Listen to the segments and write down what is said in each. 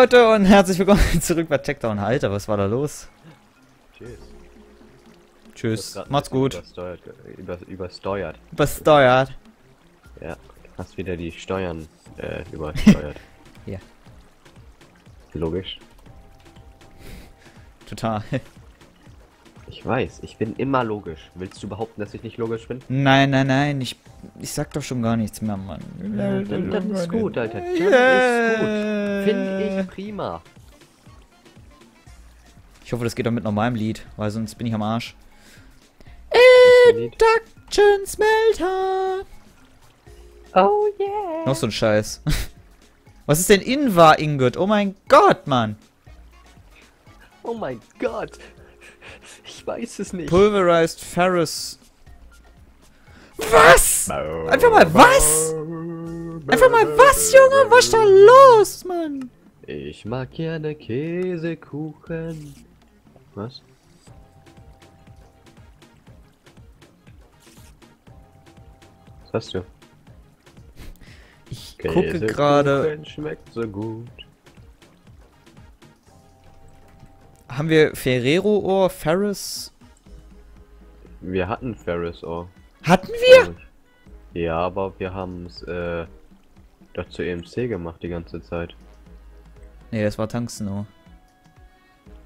Leute und herzlich willkommen zurück bei Checkdown. Alter, was war da los? Tschüss. Tschüss, macht's gut. Übersteuert, über, übersteuert. Besteuert. Ja, hast wieder die Steuern äh, übersteuert. Ja. Logisch. Total. Ich weiß, ich bin immer logisch. Willst du behaupten, dass ich nicht logisch bin? Nein, nein, nein, ich, ich sag doch schon gar nichts mehr, Mann. Dann, dann ist gut, Alter. Dann Yeah. ist gut. Finde ich prima. Ich hoffe, das geht doch mit normalem Lied, weil sonst bin ich am Arsch. Induction Smelter. Oh yeah. Noch so ein Scheiß. Was ist denn Invar Ingot? Oh mein Gott, Mann. Oh mein Gott. Ich weiß es nicht. Pulverized Ferris. Was? Einfach mal was? Einfach mal was, Junge? Was ist da los, Mann? Ich mag gerne Käsekuchen. Was? Was hast du? Ich gucke gerade. Schmeckt so gut. Haben wir Ferrero Ohr, Ferris? Wir hatten Ferris Ohr. Hatten wir? Ja, aber wir haben es äh, doch zu EMC gemacht die ganze Zeit. Nee, das war Tungsten Ohr.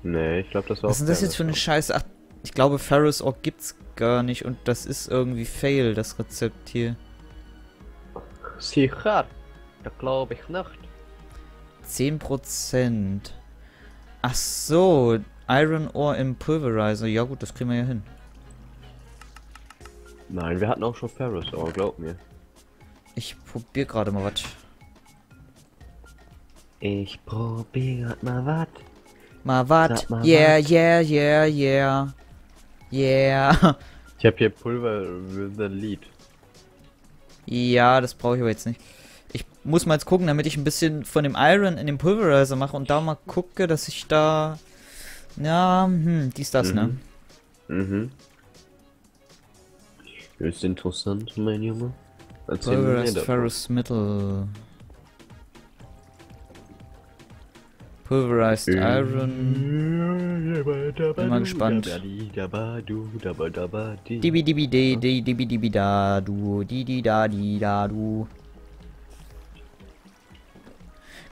Nee, ich glaube, das war Was ist das jetzt für eine Scheiße? Ach, ich glaube Ferris Ohr gibt's gar nicht und das ist irgendwie Fail, das Rezept hier. Sicher. Da glaube ich nicht. 10%. Ach so, Iron Ore im Pulverizer. Ja gut, das kriegen wir ja hin. Nein, wir hatten auch schon Ferris Ohr, glaub mir. Ich probier gerade mal was. Ich probier mal was. Mal mal Yeah, wat. yeah, yeah, yeah. Yeah. Ich habe hier Pulver with the Lead. ja, das brauche ich aber jetzt nicht. Ich muss mal jetzt gucken, damit ich ein bisschen von dem Iron in den Pulverizer mache und da mal gucke, dass ich da... Ja, hm, dies, das, ne? Mhm. Ist interessant, mein Junge. Erzähl Pulverized. Ferrous Metal. Pulverized Iron. Bin mal gespannt. Dibi dibi di di dibi dibi da du di di da di da du.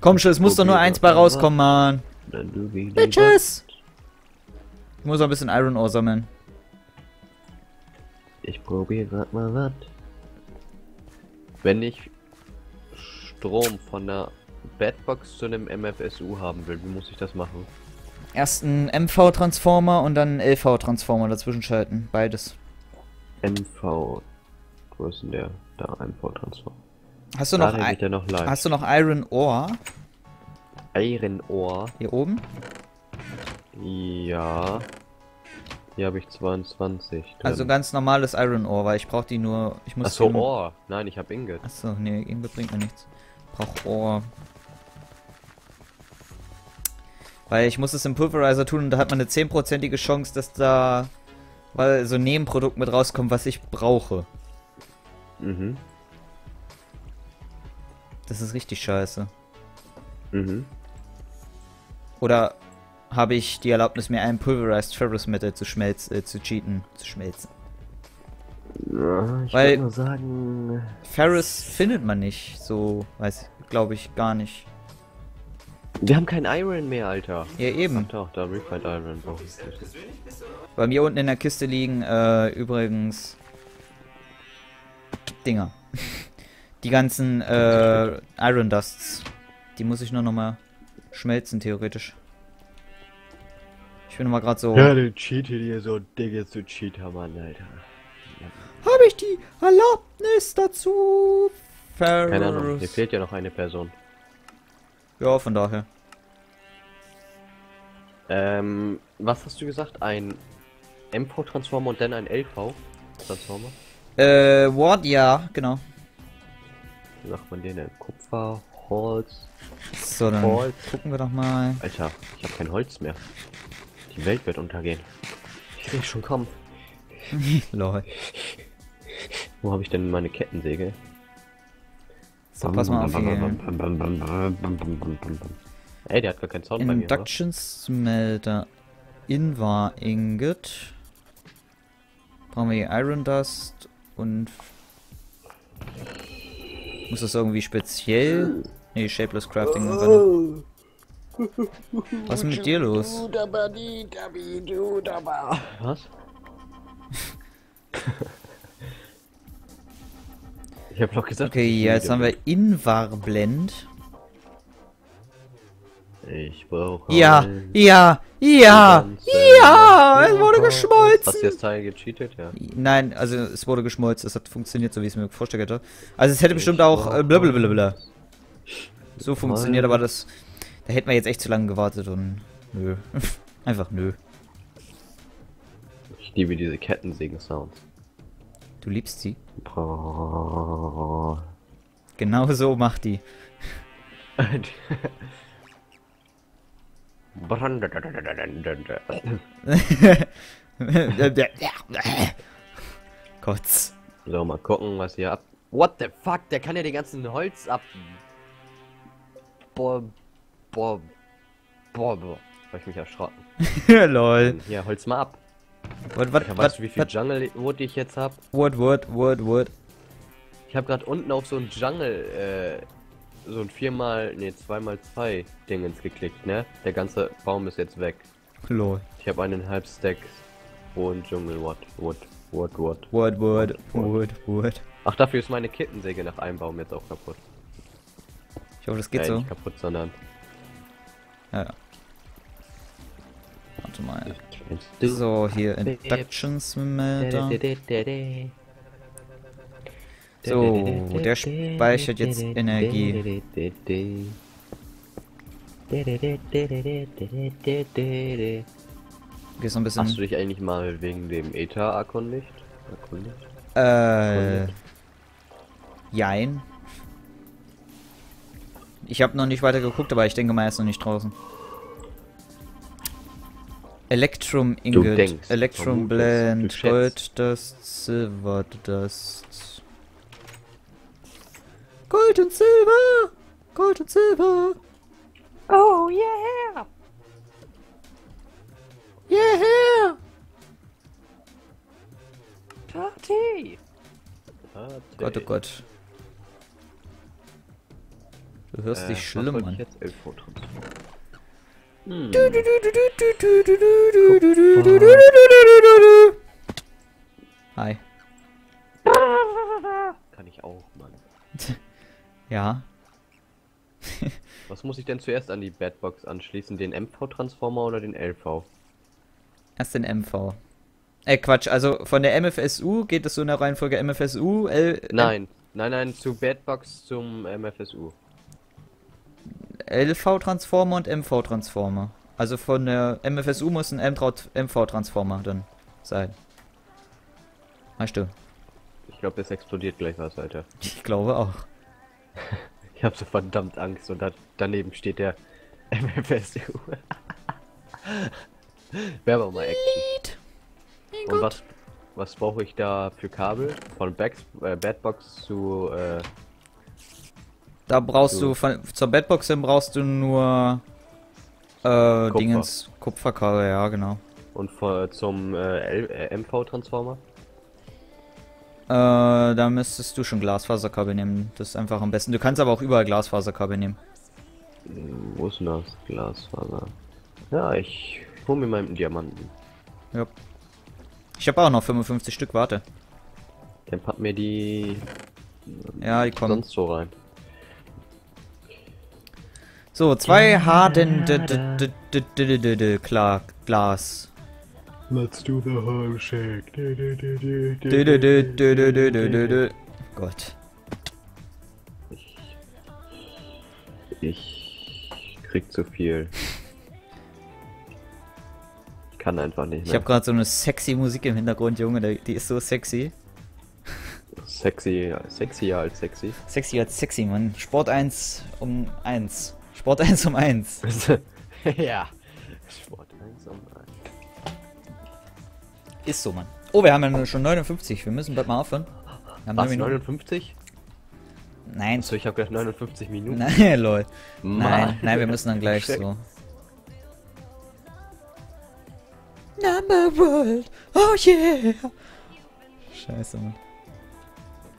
Komm schon, es muss doch nur eins bei rauskommen, Mann. Bitches! Ich muss noch ein bisschen Iron Ore sammeln. Ich probiere grad mal was. Wenn ich Strom von der Badbox zu einem MFSU haben will, wie muss ich das machen? Erst ein MV-Transformer und dann ein LV-Transformer dazwischen schalten. Beides. MV. Wo ist denn der? Da, MV-Transfer. Hast du noch, der noch hast du noch Iron Ore Iron Ohr. hier oben? Ja. Hier habe ich 22. Drin. Also ganz normales Iron Ore, weil ich brauche die nur. Ich muss Achso, Ohr. Nein, ich habe Ingot. Achso, nee, irgendwie bringt mir nichts. Brauch Ohr. Weil ich muss es im Pulverizer tun und da hat man eine 10%ige Chance, dass da weil so ein Nebenprodukt mit rauskommt, was ich brauche. Mhm. Das ist richtig scheiße. Mhm. Oder habe ich die Erlaubnis, mir einen Pulverized Ferrous Metal zu schmelzen, äh, zu cheaten, zu schmelzen. Ja, ich Weil- würde nur sagen. Ferrous findet man nicht, so, weiß glaube ich gar nicht. Wir haben kein Iron mehr, Alter. Ja, eben. Doch, da Refined Iron. ich. Bei mir unten in der Kiste liegen äh, übrigens Dinger. Die ganzen äh, Iron Dusts. Die muss ich nur noch mal schmelzen, theoretisch. Ich bin mal gerade so. Ja, du cheat hier so Dinge zu Cheater, Mann, Alter. Habe ich die Erlaubnis dazu? Keine Ahnung, hier Ferrous. fehlt ja noch eine Person. Ja, von daher. Ähm, was hast du gesagt? Ein MV-Transformer und dann ein LV-Transformer? Äh, Ward, ja, genau. Wie macht man den denn? Kupfer, Holz. So, dann Holz. gucken wir doch mal. Alter, ich habe kein Holz mehr. Die Welt wird untergehen. Ich sehe schon kommen. Lol. Wo habe ich denn meine Kettensäge? So, pass mal auf hier. Ey, der hat gar keinen Sound bei mir? Induction Smelter. Invar Ingot. Brauchen wir hier Iron Dust und. Muss das irgendwie speziell? Nee, Shapeless Crafting. drin. Was ist mit dir los? Was? ich hab doch gesagt... Okay, ja, jetzt haben wir Invar Blend. Ich brauche... Ja, ja, ja, ja, es wurde Hast du geschmolzen. das Teil gecheatet? Ja. Nein, also es wurde geschmolzen, es hat funktioniert, so wie ich es mir vorgestellt hätte. Also es hätte bestimmt auch äh, blablabla so funktioniert, aber das, da hätten wir jetzt echt zu lange gewartet und nö, einfach nö. Ich liebe diese Kettensägen-Sounds. Du liebst sie. Genau so macht die. Kotz. So, mal gucken, was hier ab. What the fuck? Der kann ja den ganzen Holz ab. Boah. Boah. Boah, boah. Hab ich mich erschrocken. Lol. Hier, holz mal ab. What, what, what, weißt du, wie viel what, Jungle Wood ich jetzt hab? what, what, what, what? Ich habe gerade unten auf so ein Jungle, äh, so ein viermal, nee, zweimal zwei Dingens geklickt, ne? Der ganze Baum ist jetzt weg. Lol. Ich habe eineinhalb Stack und Jungle Wood, Wood, Wood, Wood. What, what, what, what? Ach, dafür ist meine Kettensäge nach einem Baum jetzt auch kaputt. Ich hoffe, das geht Äh, so. Nicht kaputt, sondern. Ja, ja. Warte mal. So, hier Induction Smelter. So, der speichert jetzt Energie. Gehst noch ein Hast du bisschen. dich eigentlich mal wegen dem Ether erkundigt? Erkundigt? Äh. Jein. Ich habe noch nicht weiter geguckt, aber ich denke mal, er ist noch nicht draußen. Electrum Ingot, Electrum Blend. Gold Dust, Silver Dust. Gold und Silber! Gold und Silber! Oh yeah! Yeah! Party! Gott, oh Gott. Du hörst dich schlimm an. Hm. Hi. Ja. Was muss ich denn zuerst an die Badbox anschließen? Den MV-Transformer oder den LV? Erst den MV. Äh, Quatsch, also von der MFSU geht es so in der Reihenfolge MFSU, L. Nein, nein, nein, zu Badbox zum MFSU. LV-Transformer und MV-Transformer. Also von der MFSU muss ein MV-Transformer dann sein. Weißt du? Ich glaube, das explodiert gleich was, Alter. Ich glaube auch. Ich habe so verdammt Angst und da, daneben steht der MFSU. Wäre aber mal Action. Und was, was brauche ich da für Kabel? Von Backs, äh, Badbox zu, äh, Da brauchst So. du von, zur Bedbox hin brauchst du nur äh, Dingens Kupferkabel, ja genau. und von, zum äh, L, äh, MV-Transformer? Äh, da müsstest du schon Glasfaserkabel nehmen. Das ist einfach am besten. Du kannst aber auch überall Glasfaserkabel nehmen. Hm, Wo ist denn das Glasfaser? Ja, ich hol mir mal einen Diamanten. Ja. Ich habe auch noch 55 Stück, warte. Dann pack mir die Ja, die kommen. sonst so rein. So, zwei Harden klar, Glas. Let's do the whole shake. Gott. Ich krieg zu viel. Ich kann einfach nicht Ich mehr. habe gerade so eine sexy Musik im Hintergrund, Junge. Die ist so sexy. Sexy, sexier als sexy. Sexy als sexy, Mann. Sport 1 um 1. Sport 1 um 1. ja. Sport 1 1. Ist so, Mann. Oh, wir haben ja schon 59. Wir müssen bald mal aufhören. Wir haben Was, Minuten. 59? Nein, So, ich habe gleich 59 Minuten. nein, lol. Mann. Nein, nein, wir müssen dann gleich so. Number World, oh yeah. Scheiße, Mann.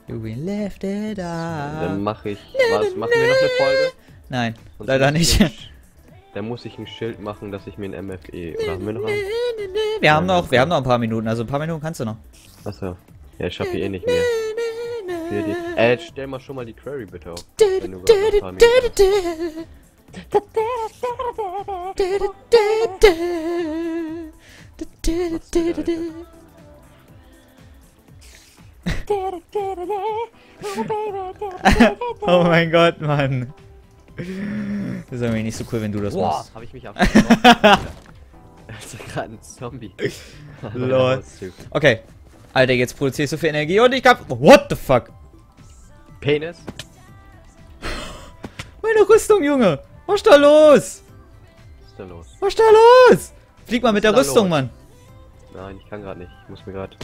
Been left it Dann out. mache ich. Was, machen wir noch eine Folge? Nein, Sonst leider nicht. Dann muss ich ein Schild machen, dass ich mir ein MFE. Oder haben wir noch einen? Wir haben noch, wir haben noch ein paar Minuten, also ein paar Minuten kannst du noch. Achso. Ja, ich schaffe eh nicht mehr. Äh, stell mal schon mal die Query bitte auf. Wenn du. Oh mein Gott, Mann. Das ist irgendwie nicht so cool, wenn du das Boah, machst. hab ich mich abgeworfen. Das ist gerade ein Zombie. Lol. Okay. Alter, jetzt produzierst du viel Energie und ich hab... What the fuck? Penis? Meine Rüstung, Junge! Was ist da los? Was ist da los? Was ist da los? Flieg mal mit der Rüstung, los? Mann. Nein, ich kann gerade nicht. Ich muss mir gerade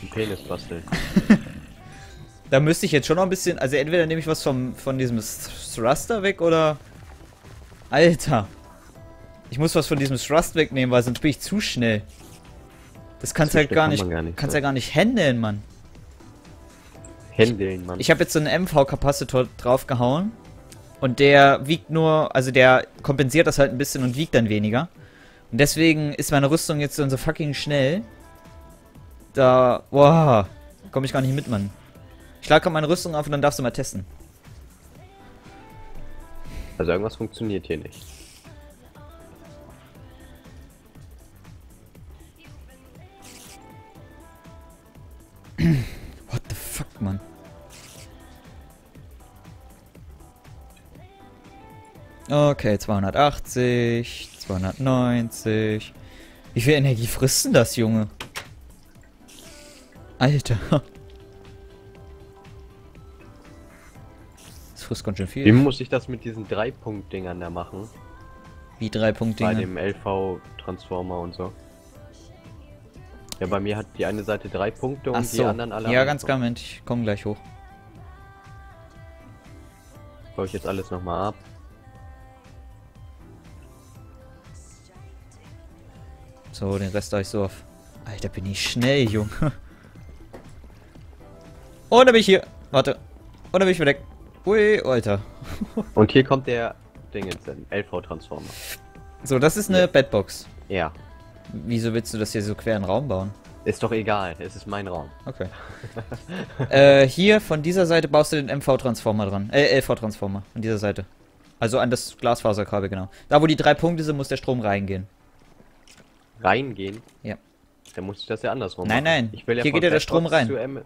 einen Penis basteln. Da müsste ich jetzt schon noch ein bisschen... Also entweder nehme ich was vom, von diesem Th- Thruster weg oder... Alter. Ich muss was von diesem Thrust wegnehmen, weil sonst bin ich zu schnell. Das kannst Zu halt gar kann nicht, gar nicht, kannst so. ja gar nicht handeln, Mann. Händeln, Mann. Ich habe jetzt so einen MV-Kapazitor draufgehauen. Und der wiegt nur, also der kompensiert das halt ein bisschen und wiegt dann weniger. Und deswegen ist meine Rüstung jetzt so fucking schnell. Da, boah, komme ich gar nicht mit, Mann. Ich lag grad meine Rüstung auf und dann darfst du mal testen. Also irgendwas funktioniert hier nicht. What the fuck, Mann? Okay, 280, 290. Wie viel Energie frisst denn das, Junge? Alter. frisst ganz schön Wie viel. muss ich das mit diesen Drei-Punkt-Dingern da machen? Wie drei Bei Punktdinger. dem LV-Transformer und so. Ja, bei mir hat die eine Seite drei Punkte und Ach die so. anderen alle. Ja, ganz klar, Moment, ich komme gleich hoch. Baue ich jetzt alles nochmal ab. So, den Rest habe ich so auf. Alter, bin ich schnell, Junge. Und da bin ich hier. Warte. Und da bin ich wieder weg. Ui, Alter. Und hier kommt der Ding jetzt, LV-Transformer. So, das ist eine Ja. Bedbox. Ja. Wieso willst du das hier so quer in den Raum bauen? Ist doch egal, es ist mein Raum. Okay. äh, hier von dieser Seite baust du den MV-Transformer dran. Äh, LV-Transformer. Von dieser Seite. Also an das Glasfaserkabel, genau. Da, wo die drei Punkte sind, muss der Strom reingehen. Reingehen? Ja. Dann muss ich das ja andersrum Nein, machen. nein. Ich will ja Hier geht ja der Strom rein. Zu M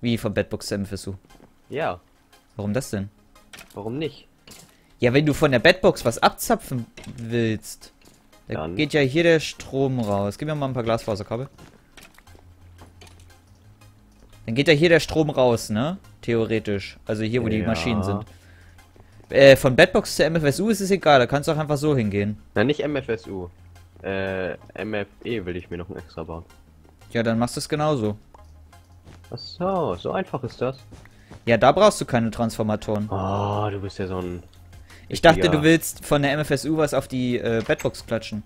Wie von Bedbox zu MFSU. ja, Warum das denn? warum nicht? Ja, wenn du von der Bedbox was abzapfen willst, da Dann- geht ja hier der Strom raus. Gib mir mal ein paar Glasfaserkabel. Dann geht ja hier der Strom raus, ne? Theoretisch. Also hier, wo die Ja. Maschinen sind. Äh, von Bedbox zu MFSU ist es egal, da kannst du auch einfach so hingehen. Na, nicht MFSU. Äh, MFE will ich mir noch ein extra bauen. Ja, dann machst du es genauso. Ach so, so einfach ist das. Ja, da brauchst du keine Transformatoren. Oh, du bist ja so ein. Ich dachte, du willst von der MFSU was auf die äh, Bedbox klatschen.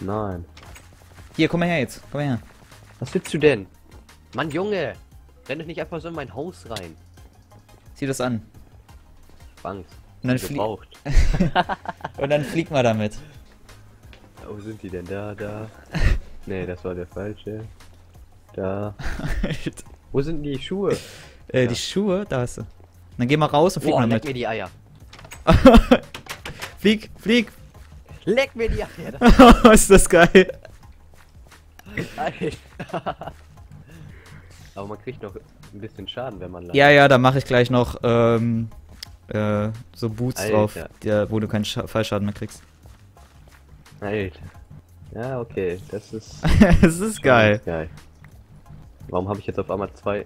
Nein. Hier, komm mal her jetzt. Komm mal her. Was willst du denn? Mann, Junge! Renn doch nicht einfach so in mein Haus rein. Zieh das an. Angst. Und dann, Sind flie gebraucht. und dann flieg mal damit. Wo sind die denn? Da, da. nee, das war der falsche. Da. Wo sind die Schuhe? Äh, Ja. die Schuhe, da hast du. Dann geh mal raus und flieg Boah, mal leck mit. mir die Eier. Flieg, flieg. Leck mir die Eier. ist das geil. Aber man kriegt noch ein bisschen Schaden, wenn man landet. Ja, ja, da mache ich gleich noch ähm, äh, so Boots Alter. drauf, der, wo du keinen Scha Fallschaden mehr kriegst. Alter. Ja, okay. Das ist. das ist geil. geil. Warum habe ich jetzt auf einmal zwei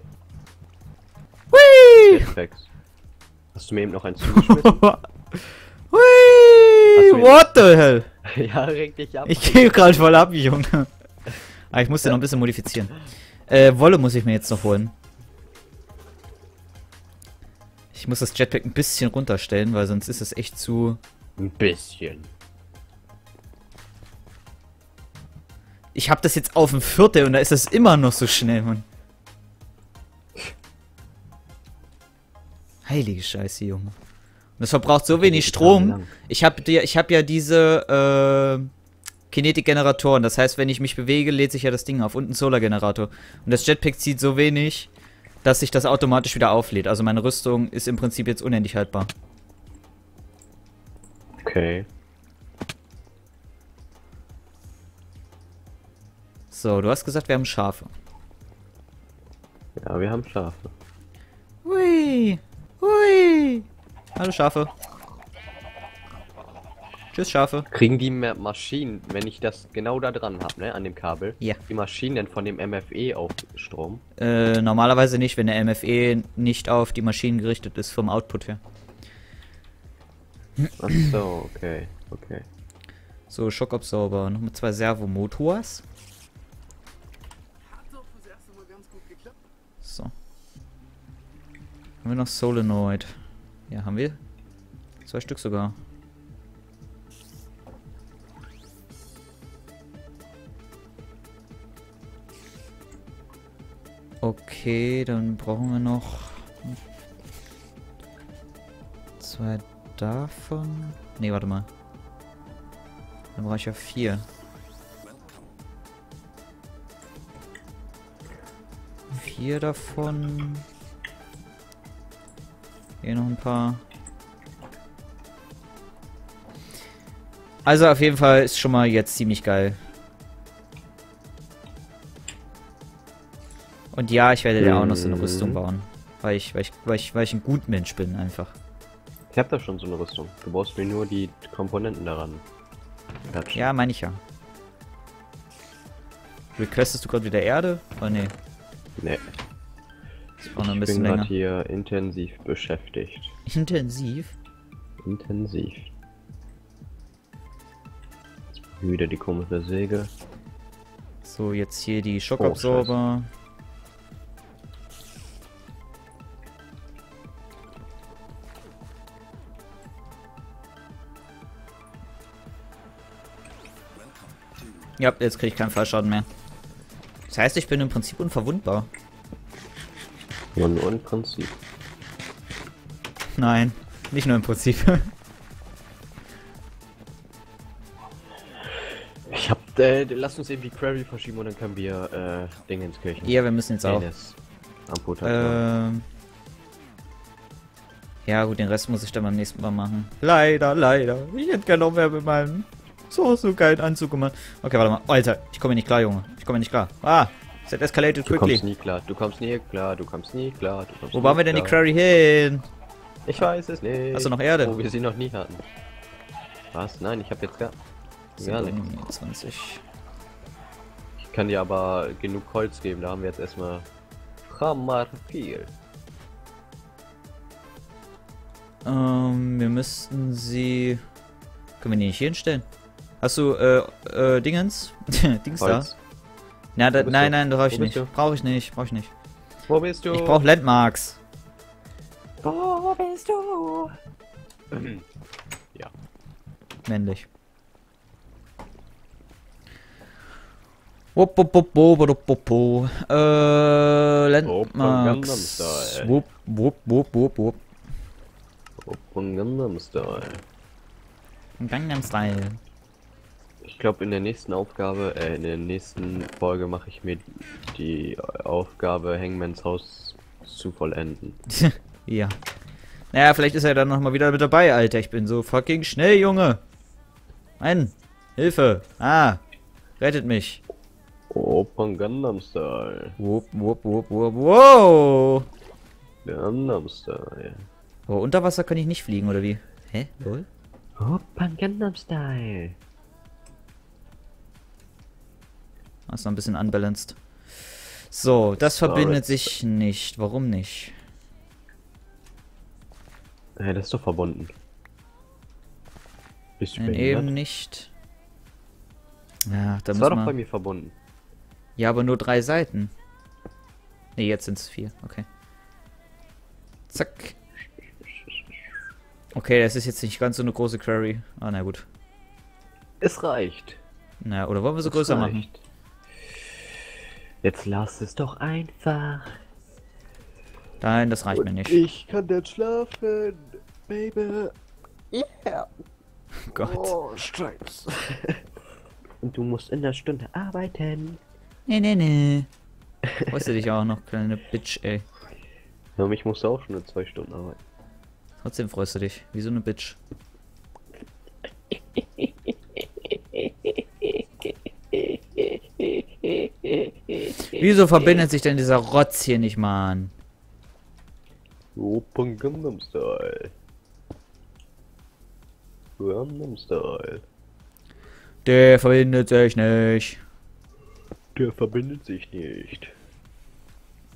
Hui! Hast du mir eben noch einen zugeschmissen? Hui! What the hell? ja, reg dich ab. Ich gehe gerade voll ab, Junge. Ah, ich muss den noch ein bisschen modifizieren. Äh, Wolle muss ich mir jetzt noch holen. Ich muss das Jetpack ein bisschen runterstellen, weil sonst ist es echt zu... Ein bisschen. Ich habe das jetzt auf dem Viertel und da ist es immer noch so schnell, Mann. Heilige Scheiße, Junge. Und das verbraucht so wenig Strom. Ich habe ich hab ja diese äh, Kinetik-Generatoren. Das heißt, wenn ich mich bewege, lädt sich ja das Ding auf. Und ein Solar-Generator. Und das Jetpack zieht so wenig, dass sich das automatisch wieder auflädt. Also meine Rüstung ist im Prinzip jetzt unendlich haltbar. Okay. So, du hast gesagt, wir haben Schafe. Ja, wir haben Schafe. Hui. Hui. Hallo Schafe. Tschüss Schafe. Kriegen die mehr Maschinen, wenn ich das genau da dran habe, ne, an dem Kabel? Ja. Die Maschinen denn von dem MFE auf Strom? Äh, normalerweise nicht, wenn der MFE nicht auf die Maschinen gerichtet ist vom Output her. Ach so, okay, okay. So, Schockabsorber. Noch mit zwei Servomotors. Wir noch Solenoid? Ja, haben wir. Zwei Stück sogar. Okay, dann brauchen wir noch zwei davon. Ne, warte mal. Dann brauche ich ja vier. Vier davon. Hier noch ein paar. Also auf jeden Fall ist schon mal jetzt ziemlich geil. Und ja, ich werde dir auch noch so eine Rüstung bauen. Weil ich, weil ich, weil ich, weil ich ein Gutmensch bin einfach. Ich hab da schon so eine Rüstung. Du brauchst mir nur die Komponenten daran. Ja, meine ich ja. Requestest du gerade wieder Erde? Oh ne. Nee. War noch ein ich bisschen bin länger. gerade hier intensiv beschäftigt. Intensiv? Intensiv. Jetzt wieder die komische Säge. So, jetzt hier die Schockabsorber. ja, jetzt kriege ich keinen Fallschaden mehr. Das heißt, ich bin im Prinzip unverwundbar. Ja, nur im Prinzip. Nein, nicht nur im Prinzip. Ich hab, äh, lass uns irgendwie Query verschieben und dann können wir, äh, Dingenskirchen. ja, wir müssen jetzt auch. Ähm. Ja, gut, den Rest muss ich dann beim nächsten Mal machen. Leider, leider. Ich hätte gerne noch mehr mit meinem so, so geilen Anzug gemacht. Okay, warte mal. Alter, ich komme nicht klar, Junge. Ich komme nicht klar. Ah, es hat escalated du quickly. kommst nie klar, du kommst nie klar, du kommst nie klar, du kommst Wo nie bauen wir denn die. Quarry hin? Ich weiß es nicht. Hast du noch Erde? Wo wir sie noch nie hatten. Was? Nein, ich habe jetzt gar, gar nichts. 20. Ich kann dir aber genug Holz geben, da haben wir jetzt erstmal Hammer viel. Ähm, wir müssten sie... Können wir die nicht hier hinstellen? Hast du, äh, äh, Dingens? Dings? Holz. Da, Wo bist nein, du? nein, brauche ich Wo bist nicht. du? Brauche ich nicht, brauche ich nicht. Wo bist du? Ich brauche Landmarks. Wo bist du? ja. Männlich. Wupp, wupp, wupp, wupp, wupp, wupp, wupp. Äh, Landmarks. Wupp, wupp, wupp, wupp, wupp. Gangnam Style. Gangnam Style. Ich glaube in der nächsten Aufgabe, äh, in der nächsten Folge mache ich mir die Aufgabe, Hangmans Haus zu vollenden. ja. Naja, vielleicht ist er dann nochmal wieder mit dabei, Alter. Ich bin so fucking schnell, Junge. Mann, Hilfe. Ah, rettet mich. Open Gangnam Style. Wupp, wupp, wupp, wupp, wow. Gangnam Style. Oh, unter Wasser kann ich nicht fliegen, oder wie? Hä? Lol? Open Gangnam Style. Ist noch ein bisschen unbalanced. So, das verbindet sich nicht. Warum nicht? Hey, das ist doch verbunden. Bist du Nein, eben nicht. Ja, da Das war doch bei mir verbunden. Ja, aber nur drei Seiten. Ne, jetzt sind es vier. Okay. Zack. Okay, das ist jetzt nicht ganz so eine große Query. Ah, na gut. Es reicht. Na, oder wollen wir so größer machen? Jetzt lass es doch einfach. Nein, das reicht mir nicht. Ich kann dann schlafen, Baby. Yeah. Gott. Oh, Stripes. Und du musst in der Stunde arbeiten. Nee, nee, nee. Freust du dich auch noch, kleine Bitch, ey. Ja, mich musst du auch schon in zwei Stunden arbeiten. Trotzdem freust du dich. Wie so eine Bitch. Wieso verbindet sich denn dieser Rotz hier nicht, Mann? Open Gangnam Style. Gangnam Style. Der verbindet sich nicht. Der verbindet sich nicht.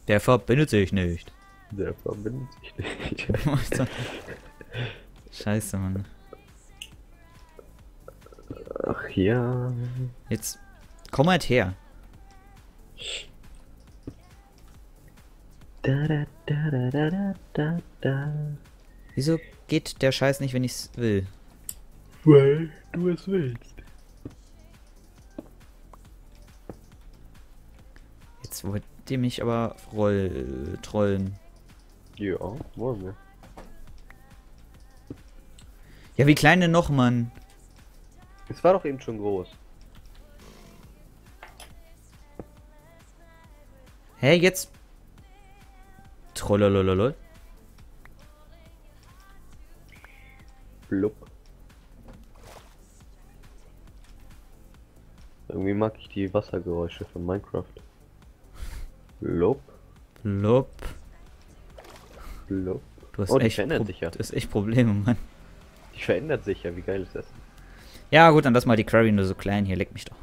Der verbindet sich nicht. Der verbindet sich nicht. Scheiße, Mann. Ach ja. Jetzt komm halt her. Da, da, da, da, da, da, da, da. Wieso geht der Scheiß nicht, wenn ich's will? Weil du es willst. Jetzt wollt ihr mich aber roll trollen. Ja, wollen wir. Ja, wie klein denn noch, Mann? Es war doch eben schon groß. Hä, jetzt? Trollolololol. Blub. Irgendwie mag ich die Wassergeräusche von Minecraft. Blub, Blub. blub. Du hast Oh, echt Pro- ja. Du hast echt Probleme, Mann. Die verändert sich ja, wie geil ist das? Ja, gut, dann lass mal die Query nur so klein hier, leck mich doch.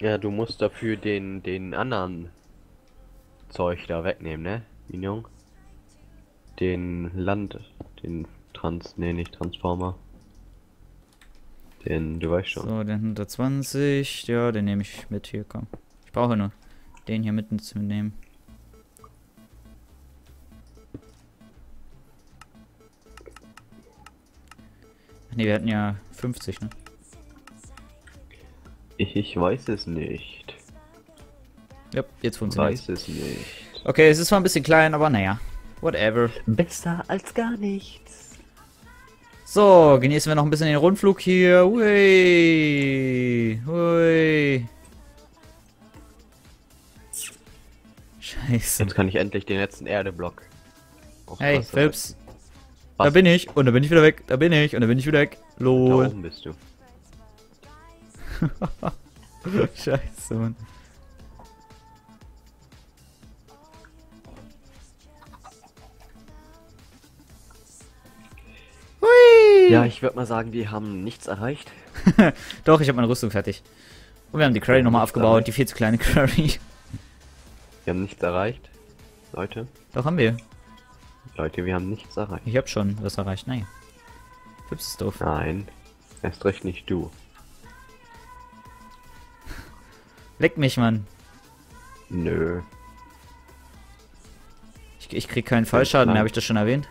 Ja, du musst dafür den, den anderen Zeug da wegnehmen, ne? Minion? Den Land, den Trans, ne, nicht Transformer. Den, du weißt schon. So, den 120, ja, den nehme ich mit hier, komm. Ich brauche nur den hier mitten zu nehmen. Nee, wir hatten ja 50, ne? Ich, ich weiß es nicht. Ja, jetzt funktioniert Weiß es nicht. Okay, es ist zwar ein bisschen klein, aber naja. Whatever. Besser als gar nichts. So, genießen wir noch ein bisschen den Rundflug hier. Hui. Hui. Scheiße. Jetzt kann ich endlich den letzten Erdeblock. Hey, Wasser Philips. setzen. Da bin ich. Und dann bin ich wieder weg. Da bin ich. Und dann bin ich wieder weg. Da Lol. oben bist du. Scheiße, Mann. Ja, ich würde mal sagen, wir haben nichts erreicht. Doch, ich habe meine Rüstung fertig. Und wir haben die Query nochmal aufgebaut. erreicht. Die viel zu kleine Query. Wir haben nichts erreicht. Leute, Doch, haben wir. Leute, wir haben nichts erreicht. Ich habe schon was erreicht. Naja. Fips ist doof. Nein, erst recht nicht du. Leck mich, Mann. Nö. Ich, ich krieg keinen Fallschaden mehr, Nein. habe ich das schon erwähnt?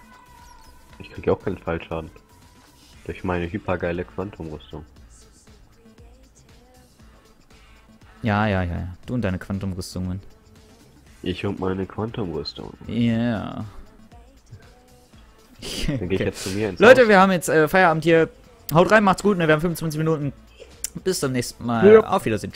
Ich kriege auch keinen Fallschaden. Durch meine hypergeile Quantumrüstung. Ja, ja, ja, ja. Du und deine Quantumrüstung, Mann. Ich und meine Quantumrüstung. Ja. Dann gehe ich jetzt zu mir ins Leute, Haus. wir haben jetzt äh, Feierabend hier. Haut rein, macht's gut, ne? Wir haben 25 Minuten. Bis zum nächsten Mal. Ja. Auf Wiedersehen.